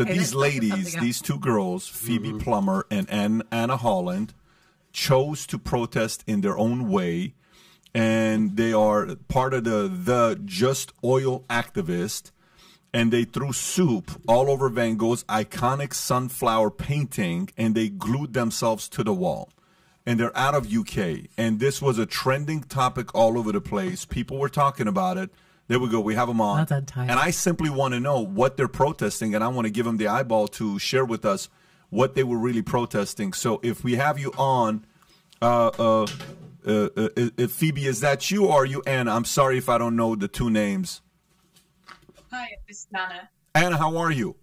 So these ladies, these two girls, Phoebe mm-hmm. Plummer and Ann, Anna Holland, chose to protest in their own way, and they are part of the the Just Oil activist. And they threw soup all over Van Gogh's iconic sunflower painting, and they glued themselves to the wall and they're out of UK. And this was a trending topic all over the place. People were talking about it. There we go. We have them on. And I simply want to know what they're protesting, and I want to give them the eyeball to share with us what they were really protesting. So if we have you on, uh, uh, uh, uh Phoebe, is that you or are you Anna? I'm sorry if I don't know the two names. Hi, this is Anna. Anna, how are you?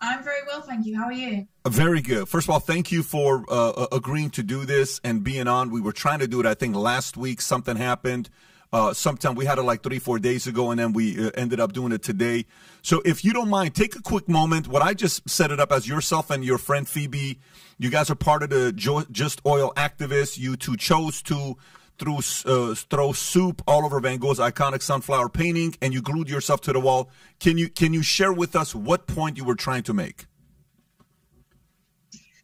I'm very well, thank you. How are you? Very good. First of all, thank you for uh, uh, agreeing to do this and being on. We were trying to do it, I think, last week. Something happened uh, sometime we had it like three, four days ago, and then we uh, ended up doing it today. So if you don't mind, take a quick moment. What I just set it up as yourself and your friend Phoebe. You guys are part of the Just Oil activists. You two chose to through, uh, throw soup all over Van Gogh's iconic sunflower painting, and you glued yourself to the wall. Can you can you share with us what point you were trying to make?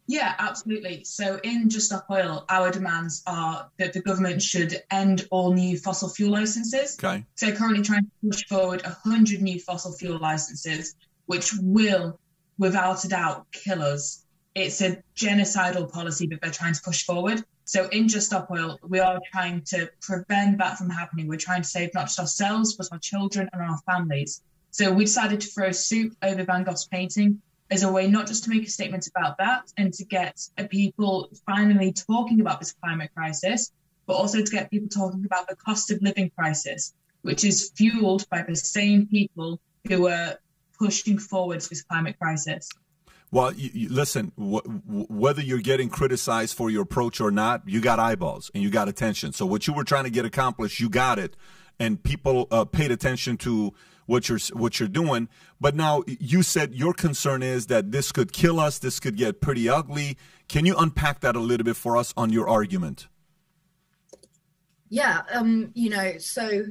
Yeah, absolutely. So in Just Stop Oil, our demands are that the government should end all new fossil fuel licenses. Okay. So currently trying to push forward 100 new fossil fuel licenses, which will, without a doubt, kill us. It's a genocidal policy that they're trying to push forward. So in Just Stop Oil, we are trying to prevent that from happening. We're trying to save not just ourselves, but our children and our families. So we decided to throw soup over Van Gogh's painting as a way not just to make a statement about that and to get people finally talking about this climate crisis, but also to get people talking about the cost of living crisis, which is fueled by the same people who are pushing forward this climate crisis. Well, you, you, listen, wh- whether you're getting criticized for your approach or not, you got eyeballs and you got attention. So what you were trying to get accomplished, you got it. And people uh, paid attention to what you're what you're doing. But now you said your concern is that this could kill us. This could get pretty ugly. Can you unpack that a little bit for us on your argument? Yeah, um, you know, so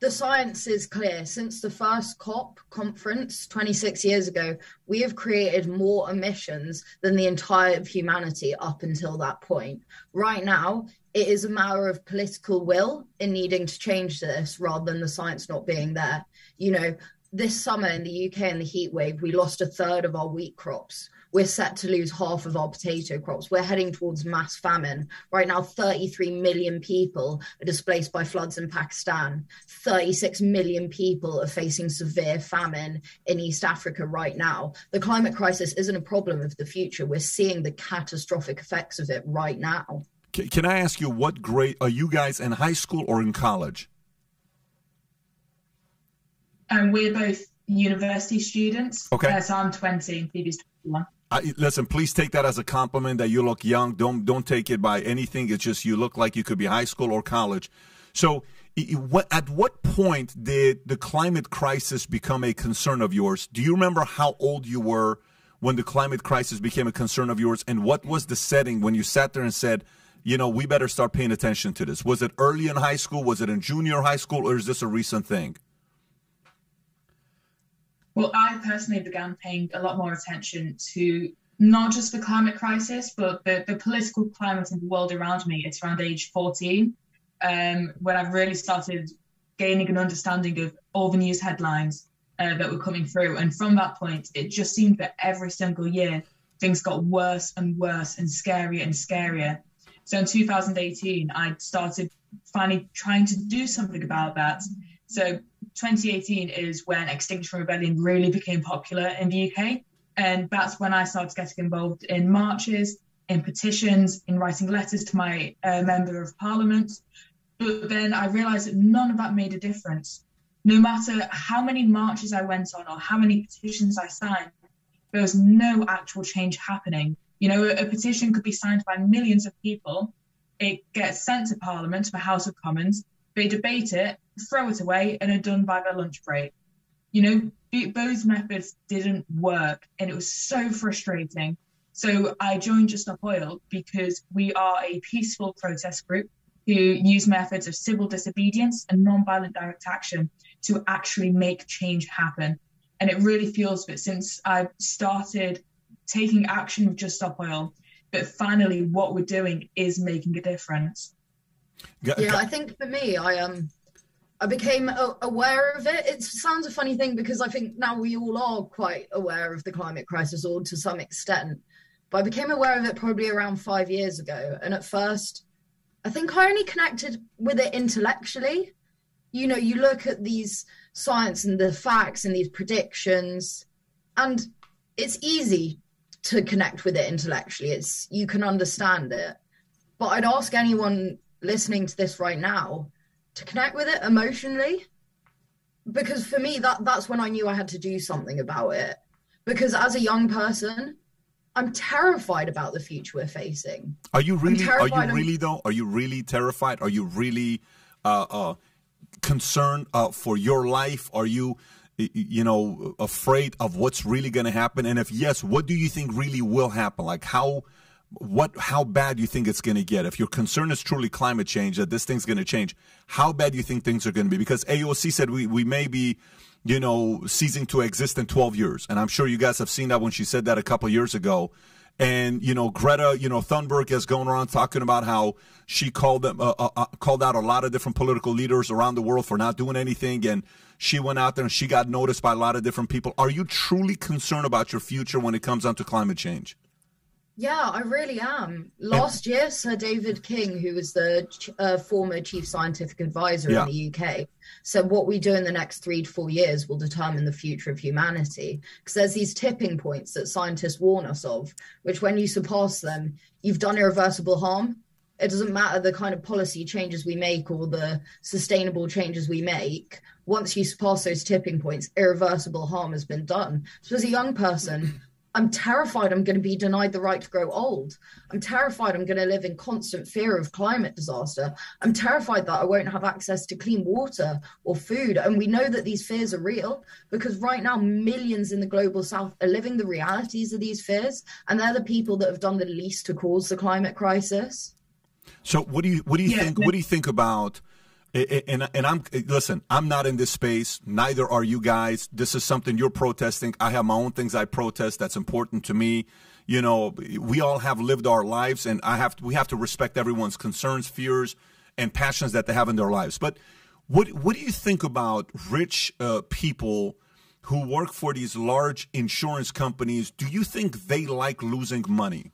the science is clear. Since the first COP conference 26 years ago, we have created more emissions than the entire of humanity up until that point. Right now, it is a matter of political will in needing to change this rather than the science not being there. You know, this summer in the UK in the heat wave, we lost a third of our wheat crops. We're set to lose half of our potato crops. We're heading towards mass famine. Right now, 33 million people are displaced by floods in Pakistan. 36 million people are facing severe famine in East Africa right now. The climate crisis isn't a problem of the future. We're seeing the catastrophic effects of it right now. Can I ask you what grade are you guys in high school or in college? Um, we're both university students. Okay. Uh, so I'm 20 and Phoebe's 21. I, listen, please take that as a compliment that you look young. Don't don't take it by anything. It's just you look like you could be high school or college. So, at what point did the climate crisis become a concern of yours? Do you remember how old you were when the climate crisis became a concern of yours, and what was the setting when you sat there and said, you know, we better start paying attention to this? Was it early in high school? Was it in junior high school, or is this a recent thing? Well, I personally began paying a lot more attention to not just the climate crisis, but the, the political climate in the world around me. It's around age 14 um, when I've really started gaining an understanding of all the news headlines uh, that were coming through. And from that point, it just seemed that every single year things got worse and worse and scarier and scarier. So in 2018, I started finally trying to do something about that. So 2018 is when Extinction Rebellion really became popular in the UK. And that's when I started getting involved in marches, in petitions, in writing letters to my uh, member of parliament. But then I realized that none of that made a difference. No matter how many marches I went on or how many petitions I signed, there was no actual change happening. You know, a, a petition could be signed by millions of people. It gets sent to Parliament, to the House of Commons. They debate it, throw it away, and are done by their lunch break. You know, those methods didn't work, and it was so frustrating. So I joined Just Stop Oil because we are a peaceful protest group who use methods of civil disobedience and non-violent direct action to actually make change happen. And it really feels that since I started taking action with Just Stop Oil, that finally what we're doing is making a difference. Yeah, I think for me, I um, I became aware of it. It sounds a funny thing because I think now we all are quite aware of the climate crisis, or to some extent. But I became aware of it probably around five years ago, and at first, I think I only connected with it intellectually. You know, you look at these science and the facts and these predictions, and it's easy to connect with it intellectually. It's you can understand it. But I'd ask anyone listening to this right now to connect with it emotionally. Because for me that that's when I knew I had to do something about it. Because as a young person, I'm terrified about the future we're facing. Are you really are you really though? Are you really terrified? Are you really uh, uh, concerned uh, for your life? Are you you know, afraid of what's really going to happen? And if yes, what do you think really will happen? Like how, what, how bad you think it's going to get? If your concern is truly climate change, that this thing's going to change, how bad do you think things are going to be? Because AOC said we, we may be, you know, ceasing to exist in 12 years. And I'm sure you guys have seen that when she said that a couple years ago. And you know, Greta, you know, Thunberg has gone around talking about how she called them, uh, uh, uh, called out a lot of different political leaders around the world for not doing anything, and she went out there and she got noticed by a lot of different people. Are you truly concerned about your future when it comes down to climate change? Yeah, I really am. Last year, Sir David King, who was the uh, former chief scientific advisor yeah. in the UK, said what we do in the next three to four years will determine the future of humanity. Because there's these tipping points that scientists warn us of, which when you surpass them, you've done irreversible harm. It doesn't matter the kind of policy changes we make or the sustainable changes we make. Once you surpass those tipping points, irreversible harm has been done. So, as a young person, I'm terrified I'm going to be denied the right to grow old. I'm terrified I'm going to live in constant fear of climate disaster. I'm terrified that I won't have access to clean water or food. And we know that these fears are real because right now, millions in the global south are living the realities of these fears. And they're the people that have done the least to cause the climate crisis. So, what do you, what do you yeah. think? What do you think about? And and I'm listen. I'm not in this space. Neither are you guys. This is something you're protesting. I have my own things I protest. That's important to me. You know, we all have lived our lives, and I have to, we have to respect everyone's concerns, fears, and passions that they have in their lives. But what what do you think about rich uh, people who work for these large insurance companies? Do you think they like losing money?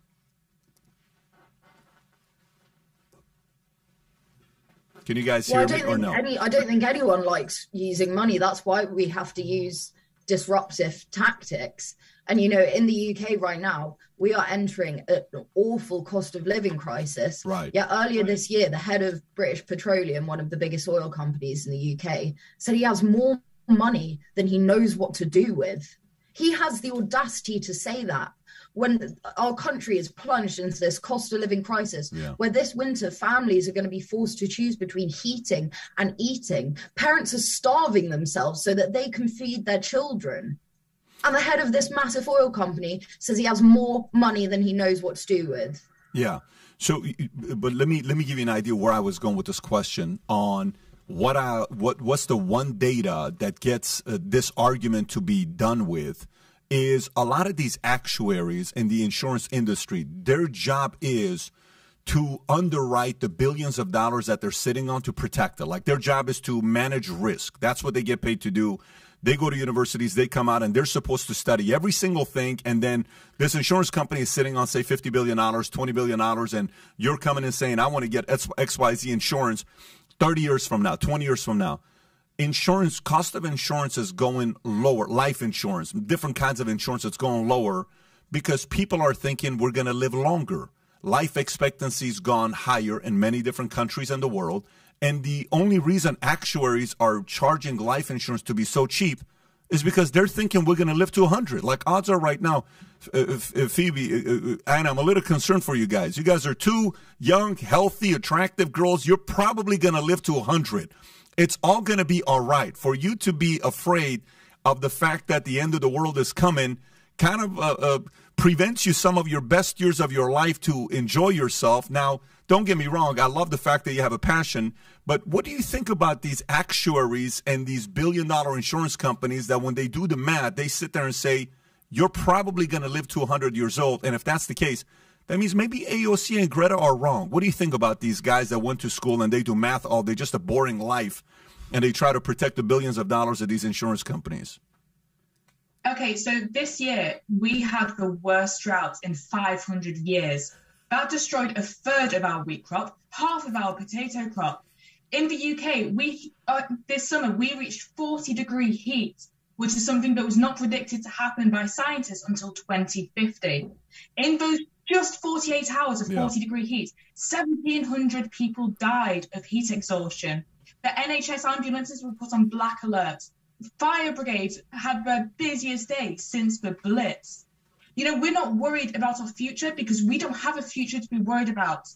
Can you guys hear well, me or no? Any, I don't think anyone likes using money. That's why we have to use disruptive tactics. And you know, in the UK right now, we are entering an awful cost of living crisis. Right. Yeah. Earlier this year, the head of British Petroleum, one of the biggest oil companies in the UK, said he has more money than he knows what to do with. He has the audacity to say that when our country is plunged into this cost of living crisis, yeah. where this winter families are going to be forced to choose between heating and eating. Parents are starving themselves so that they can feed their children. And the head of this massive oil company says he has more money than he knows what to do with. Yeah. So, but let me let me give you an idea where I was going with this question on what I what what's the one data that gets uh, this argument to be done with is a lot of these actuaries in the insurance industry, their job is to underwrite the billions of dollars that they're sitting on to protect it. Like their job is to manage risk. That's what they get paid to do. They go to universities, they come out, and they're supposed to study every single thing. And then this insurance company is sitting on, say, $50 billion, $20 billion, and you're coming and saying, I want to get XYZ insurance 30 years from now, 20 years from now insurance cost of insurance is going lower life insurance different kinds of insurance it's going lower because people are thinking we're going to live longer. Life expectancy's gone higher in many different countries in the world and the only reason actuaries are charging life insurance to be so cheap is because they're thinking we're going to live to 100 like odds are right now uh, uh, uh phoebe uh, uh, and i'm a little concerned for you guys. You guys are two young healthy attractive girls. You're probably going to live to 100 it's all going to be all right. For you to be afraid of the fact that the end of the world is coming kind of uh, uh, prevents you some of your best years of your life to enjoy yourself. Now, don't get me wrong. I love the fact that you have a passion, but what do you think about these actuaries and these billion dollar insurance companies that when they do the math, they sit there and say, you're probably going to live to 100 years old. And if that's the case, that means maybe AOC and Greta are wrong. What do you think about these guys that went to school and they do math all day, just a boring life, and they try to protect the billions of dollars of these insurance companies? Okay, so this year we had the worst drought in 500 years. That destroyed a third of our wheat crop, half of our potato crop. In the UK, we uh, this summer we reached 40 degree heat, which is something that was not predicted to happen by scientists until 2050. In those just 48 hours of 40 yeah. degree heat, 1,700 people died of heat exhaustion. The NHS ambulances were put on black alert. Fire brigades had their busiest day since the Blitz. You know, we're not worried about our future because we don't have a future to be worried about.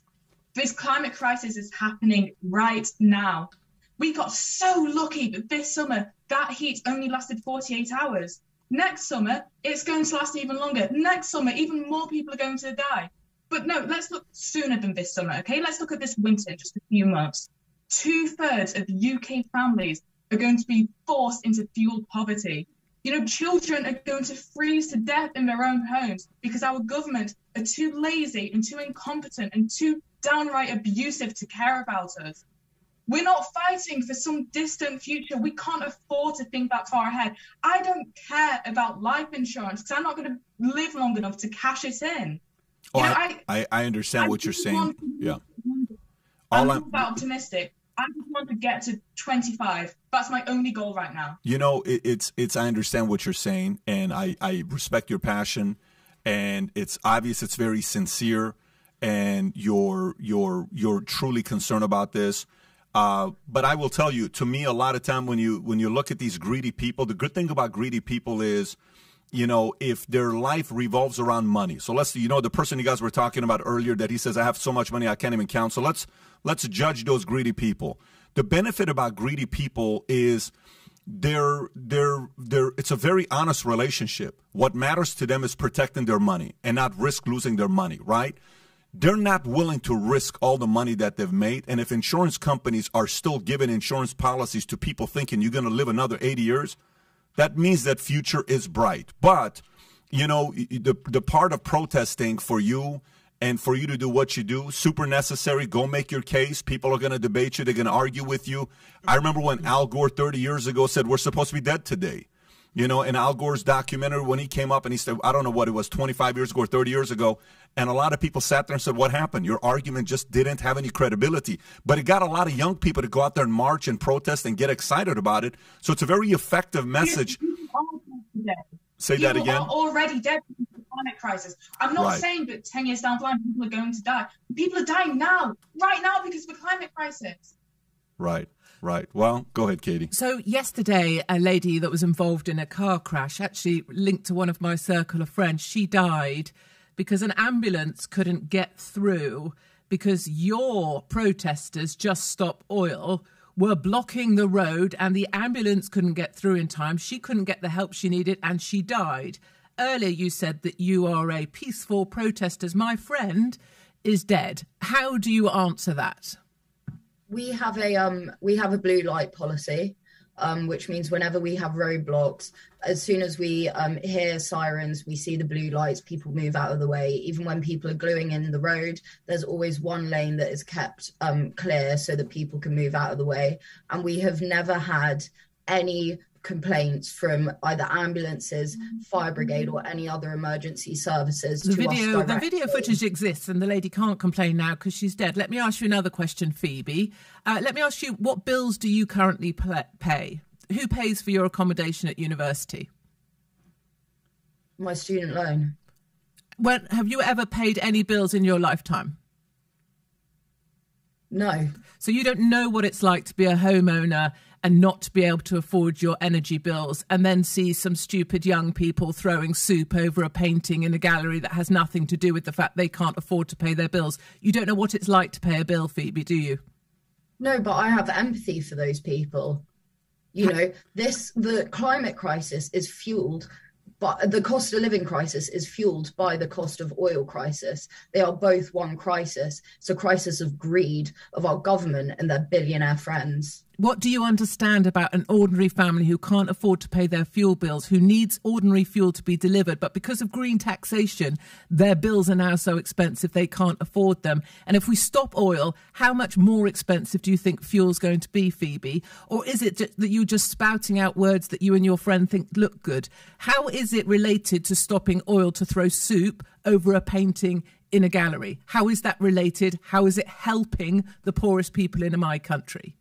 This climate crisis is happening right now. We got so lucky that this summer that heat only lasted 48 hours. Next summer, it's going to last even longer. Next summer, even more people are going to die. But no, let's look sooner than this summer, okay? Let's look at this winter, just a few months. Two thirds of UK families are going to be forced into fuel poverty. You know, children are going to freeze to death in their own homes because our government are too lazy and too incompetent and too downright abusive to care about us. We're not fighting for some distant future. We can't afford to think that far ahead. I don't care about life insurance because I'm not going to live long enough to cash it in. Oh, you know, I, I, I, understand I what you're saying. Yeah. I'm I'm optimistic. I just want to get to 25. That's my only goal right now. You know, it, it's it's. I understand what you're saying, and I I respect your passion, and it's obvious. It's very sincere, and you're you're you're truly concerned about this. Uh, but I will tell you, to me, a lot of time when you when you look at these greedy people, the good thing about greedy people is, you know, if their life revolves around money. So let's, you know, the person you guys were talking about earlier that he says I have so much money I can't even count. So let's let's judge those greedy people. The benefit about greedy people is they're they're they're it's a very honest relationship. What matters to them is protecting their money and not risk losing their money, right? They're not willing to risk all the money that they've made. And if insurance companies are still giving insurance policies to people thinking you're going to live another 80 years, that means that future is bright. But, you know, the, the part of protesting for you and for you to do what you do, super necessary. Go make your case. People are going to debate you. They're going to argue with you. I remember when Al Gore 30 years ago said, we're supposed to be dead today. You know, in Al Gore's documentary, when he came up and he said, I don't know what it was, 25 years ago or 30 years ago, and a lot of people sat there and said, What happened? Your argument just didn't have any credibility. But it got a lot of young people to go out there and march and protest and get excited about it. So it's a very effective message. Say people that again. Are already dead because of the climate crisis. I'm not right. saying that 10 years down the line, people are going to die. People are dying now, right now, because of the climate crisis. Right. Right. Well, go ahead, Katie. So, yesterday, a lady that was involved in a car crash, actually linked to one of my circle of friends, she died because an ambulance couldn't get through because your protesters, Just Stop Oil, were blocking the road and the ambulance couldn't get through in time. She couldn't get the help she needed and she died. Earlier, you said that you are a peaceful protester. My friend is dead. How do you answer that? We have a um we have a blue light policy um, which means whenever we have roadblocks, as soon as we um, hear sirens, we see the blue lights, people move out of the way. Even when people are gluing in the road, there's always one lane that is kept um, clear so that people can move out of the way. And we have never had any complaints from either ambulances, fire brigade, or any other emergency services. The video, the video footage exists, and the lady can't complain now because she's dead. Let me ask you another question, Phoebe. Uh, let me ask you, what bills do you currently pay? Who pays for your accommodation at university? My student loan. When have you ever paid any bills in your lifetime? No. So you don't know what it's like to be a homeowner and not to be able to afford your energy bills and then see some stupid young people throwing soup over a painting in a gallery that has nothing to do with the fact they can't afford to pay their bills. You don't know what it's like to pay a bill, Phoebe, do you? No, but I have empathy for those people. You know, this the climate crisis is fueled but the cost of living crisis is fueled by the cost of oil crisis. They are both one crisis. It's a crisis of greed of our government and their billionaire friends. What do you understand about an ordinary family who can't afford to pay their fuel bills, who needs ordinary fuel to be delivered, but because of green taxation, their bills are now so expensive they can't afford them? And if we stop oil, how much more expensive do you think fuel's going to be, Phoebe? Or is it that you're just spouting out words that you and your friend think look good? How is it related to stopping oil to throw soup over a painting in a gallery? How is that related? How is it helping the poorest people in my country?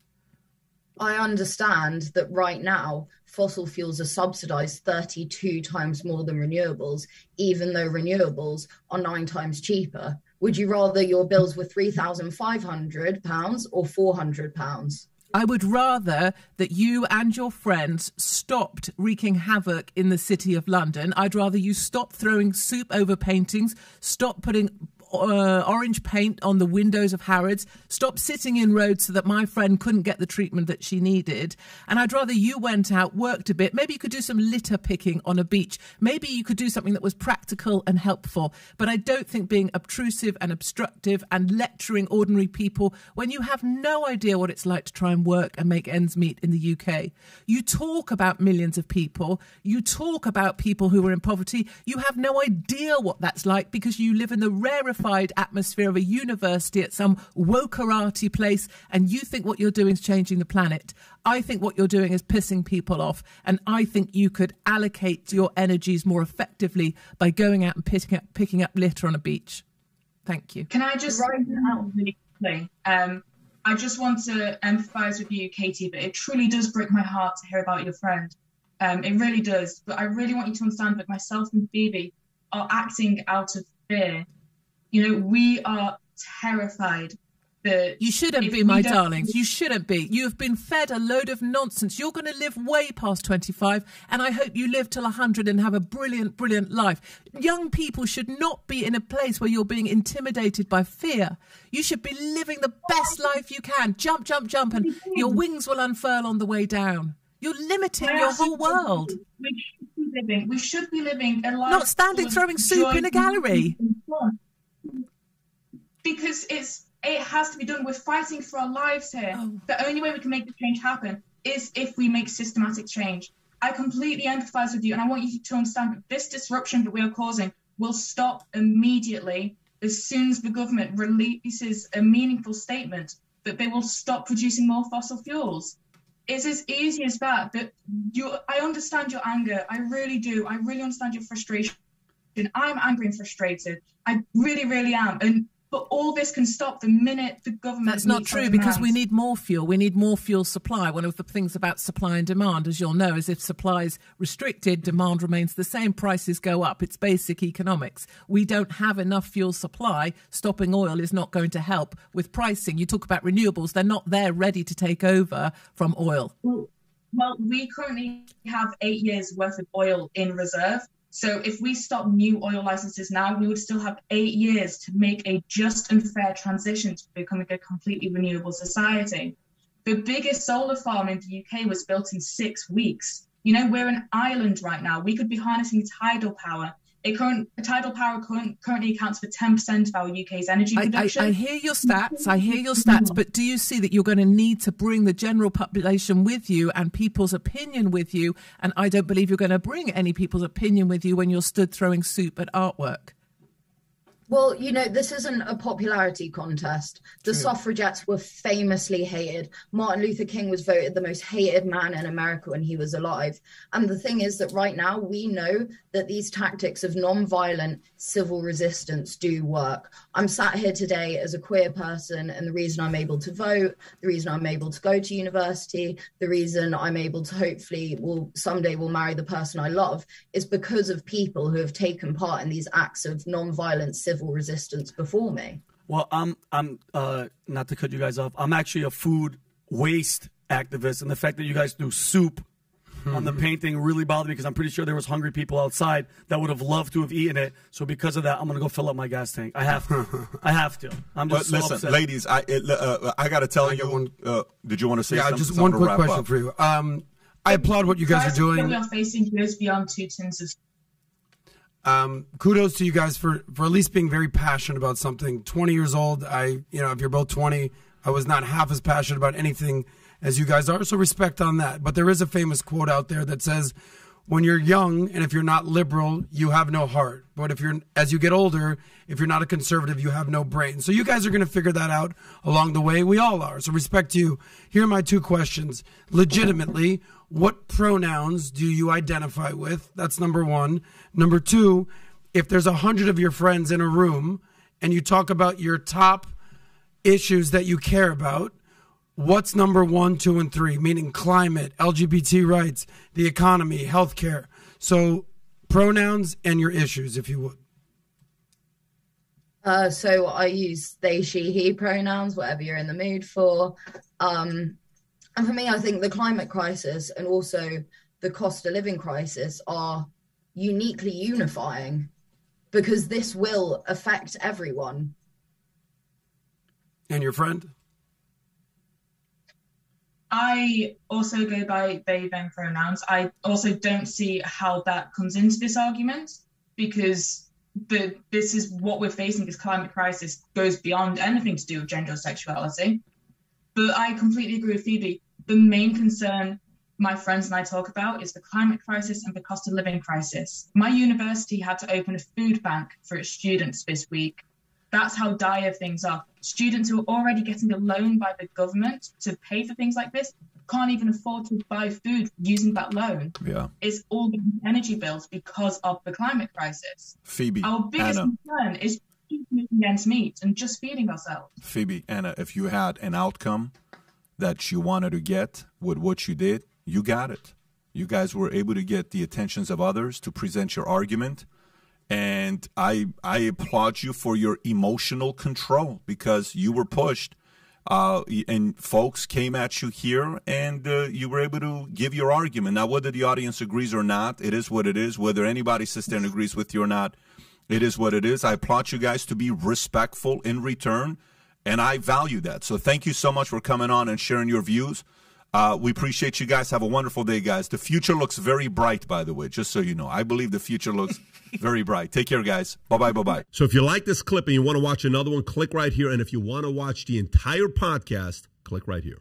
I understand that right now fossil fuels are subsidized 32 times more than renewables, even though renewables are nine times cheaper. Would you rather your bills were £3,500 or £400? I would rather that you and your friends stopped wreaking havoc in the city of London. I'd rather you stop throwing soup over paintings, stop putting uh, orange paint on the windows of Harrods. Stop sitting in roads so that my friend couldn't get the treatment that she needed. And I'd rather you went out, worked a bit. Maybe you could do some litter picking on a beach. Maybe you could do something that was practical and helpful. But I don't think being obtrusive and obstructive and lecturing ordinary people when you have no idea what it's like to try and work and make ends meet in the UK. You talk about millions of people. You talk about people who are in poverty. You have no idea what that's like because you live in the rarefied atmosphere of a university at some wokerati place and you think what you're doing is changing the planet. I think what you're doing is pissing people off. And I think you could allocate your energies more effectively by going out and picking up, picking up litter on a beach. Thank you. Can I just right out really quickly? Um, I just want to empathise with you, Katie, but it truly does break my heart to hear about your friend. Um, it really does. But I really want you to understand that myself and Phoebe are acting out of fear you know, we are terrified that you shouldn't be, my darlings. You shouldn't be. You have been fed a load of nonsense. You're going to live way past 25, and I hope you live till 100 and have a brilliant, brilliant life. Young people should not be in a place where you're being intimidated by fear. You should be living the best life you can. Jump, jump, jump, and your wings will unfurl on the way down. You're limiting your whole world. We should be living. We should be living a life. Not standing throwing soup in a gallery because it's it has to be done. We're fighting for our lives here. Oh. The only way we can make the change happen is if we make systematic change. I completely empathize with you, and I want you to understand that this disruption that we are causing will stop immediately as soon as the government releases a meaningful statement that they will stop producing more fossil fuels. It's as easy as that. That you, I understand your anger. I really do. I really understand your frustration. I'm angry and frustrated. I really, really am. And but all this can stop the minute the government. That's not true because we need more fuel. We need more fuel supply. One of the things about supply and demand, as you'll know, is if supply is restricted, demand remains the same, prices go up. It's basic economics. We don't have enough fuel supply. Stopping oil is not going to help with pricing. You talk about renewables, they're not there ready to take over from oil. Well, well we currently have eight years worth of oil in reserve. So if we stop new oil licenses now, we would still have eight years to make a just and fair transition to becoming a completely renewable society. The biggest solar farm in the UK was built in six weeks. You know, we're an island right now. We could be harnessing tidal power it current tidal power current, currently accounts for 10% of our UK's energy production. I, I, I, hear your stats. I hear your stats. But do you see that you're going to need to bring the general population with you and people's opinion with you? And I don't believe you're going to bring any people's opinion with you when you're stood throwing soup at artwork. Well, you know, this isn't a popularity contest. The True. suffragettes were famously hated. Martin Luther King was voted the most hated man in America when he was alive. And the thing is that right now we know that these tactics of non-violent civil resistance do work. I'm sat here today as a queer person, and the reason I'm able to vote, the reason I'm able to go to university, the reason I'm able to hopefully will someday will marry the person I love is because of people who have taken part in these acts of non-violent civil civil resistance before me. Well, I'm I'm uh, not to cut you guys off. I'm actually a food waste activist, and the fact that you guys do soup on the painting really bothered me because I'm pretty sure there was hungry people outside that would have loved to have eaten it. So because of that, I'm gonna go fill up my gas tank. I have to. I have to. I'm just but so listen, upset. ladies. I it, uh, I got to tell I you. One, uh, did you want to say? Yeah, something, just something one quick question up? for you. Um, I applaud what you guys are doing. We are facing goes beyond two tins of Um, kudos to you guys for for at least being very passionate about something. Twenty years old, I you know if you're both twenty, I was not half as passionate about anything as you guys are. So respect on that. But there is a famous quote out there that says, "When you're young and if you're not liberal, you have no heart. But if you're as you get older, if you're not a conservative, you have no brain." So you guys are going to figure that out along the way. We all are. So respect to you. Here are my two questions. Legitimately, what pronouns do you identify with? That's number one. Number two, if there's a hundred of your friends in a room and you talk about your top issues that you care about, what's number one, two, and three? Meaning climate, LGBT rights, the economy, healthcare. So pronouns and your issues, if you would. Uh, so I use they, she, he pronouns, whatever you're in the mood for. Um, and for me, I think the climate crisis and also the cost of living crisis are uniquely unifying because this will affect everyone. And your friend? I also go by they, them pronouns. I also don't see how that comes into this argument because the this is what we're facing. This climate crisis goes beyond anything to do with gender or sexuality. But I completely agree with Phoebe. The main concern my friends and I talk about is the climate crisis and the cost of living crisis. My university had to open a food bank for its students this week. That's how dire things are. Students who are already getting a loan by the government to pay for things like this can't even afford to buy food using that loan. Yeah. It's all the energy bills because of the climate crisis. Phoebe, Our biggest Anna, concern is eating against meat and just feeding ourselves. Phoebe, Anna, if you had an outcome that you wanted to get with what you did, you got it. You guys were able to get the attentions of others to present your argument. And I I applaud you for your emotional control because you were pushed. Uh, and folks came at you here and uh, you were able to give your argument. Now, whether the audience agrees or not, it is what it is. Whether anybody sits there and agrees with you or not, it is what it is. I applaud you guys to be respectful in return, and I value that. So thank you so much for coming on and sharing your views. Uh, we appreciate you guys. Have a wonderful day, guys. The future looks very bright, by the way, just so you know. I believe the future looks very bright. Take care, guys. Bye bye, bye bye. So if you like this clip and you want to watch another one, click right here. And if you want to watch the entire podcast, click right here.